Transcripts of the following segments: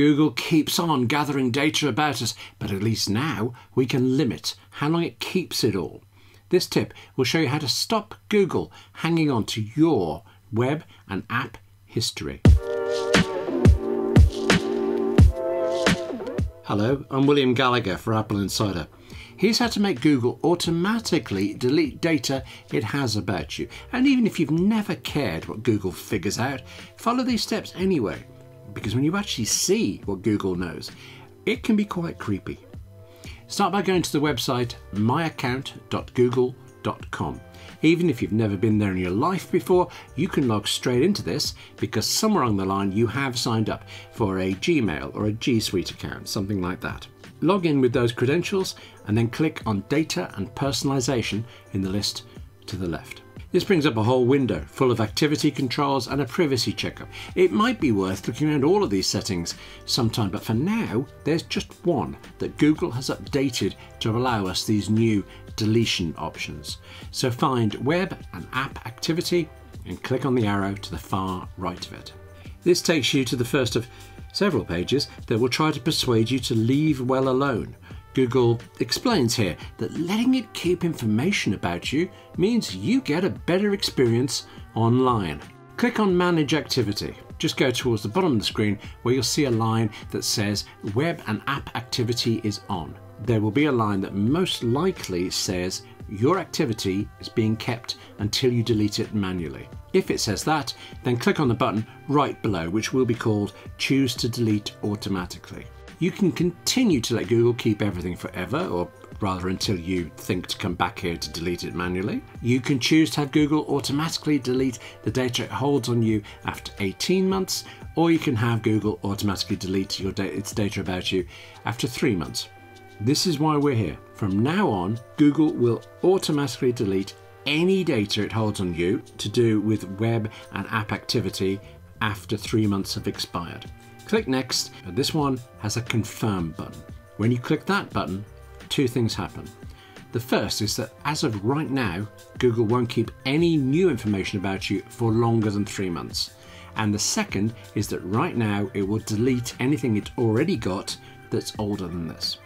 Google keeps on gathering data about us, but at least now we can limit how long it keeps it all. This tip will show you how to stop Google hanging on to your web and app history. Hello, I'm William Gallagher for Apple Insider. Here's how to make Google automatically delete data it has about you. And even if you've never cared what Google figures out, follow these steps anyway. Because when you actually see what Google knows, it can be quite creepy. Start by going to the website myaccount.google.com. Even if you've never been there in your life before, you can log straight into this because somewhere along the line you have signed up for a Gmail or a G Suite account, something like that. Log in with those credentials and then click on Data and Personalization in the list to the left. This brings up a whole window full of activity controls and a privacy checkup. It might be worth looking around all of these settings sometime, but for now, there's just one that Google has updated to allow us these new deletion options. So find Web and App Activity and click on the arrow to the far right of it. This takes you to the first of several pages that will try to persuade you to leave well alone Google explains here that letting it keep information about you means you get a better experience online. Click on Manage Activity. Just go towards the bottom of the screen where you'll see a line that says Web and App Activity is on. There will be a line that most likely says your activity is being kept until you delete it manually. If it says that, then click on the button right below, which will be called Choose to Delete Automatically. You can continue to let Google keep everything forever, or rather until you think to come back here to delete it manually. You can choose to have Google automatically delete the data it holds on you after 18 months, or you can have Google automatically delete your da its data about you after three months. This is why we're here. From now on, Google will automatically delete any data it holds on you to do with web and app activity after three months have expired. Click Next, and this one has a Confirm button. When you click that button, two things happen. The first is that as of right now, Google won't keep any new information about you for longer than three months. And the second is that right now it will delete anything it's already got that's older than this.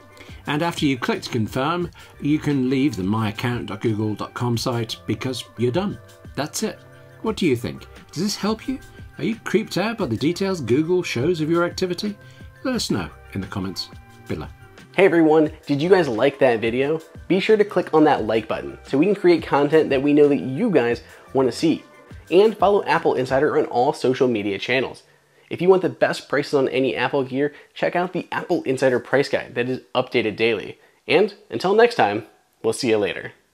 And after you click clicked confirm, you can leave the myaccount.google.com site because you're done. That's it. What do you think? Does this help you? Are you creeped out by the details Google shows of your activity? Let us know in the comments below. Hey everyone, did you guys like that video? Be sure to click on that like button so we can create content that we know that you guys want to see. And follow Apple Insider on all social media channels. If you want the best prices on any Apple gear, check out the Apple Insider Price Guide that is updated daily. And until next time, we'll see you later.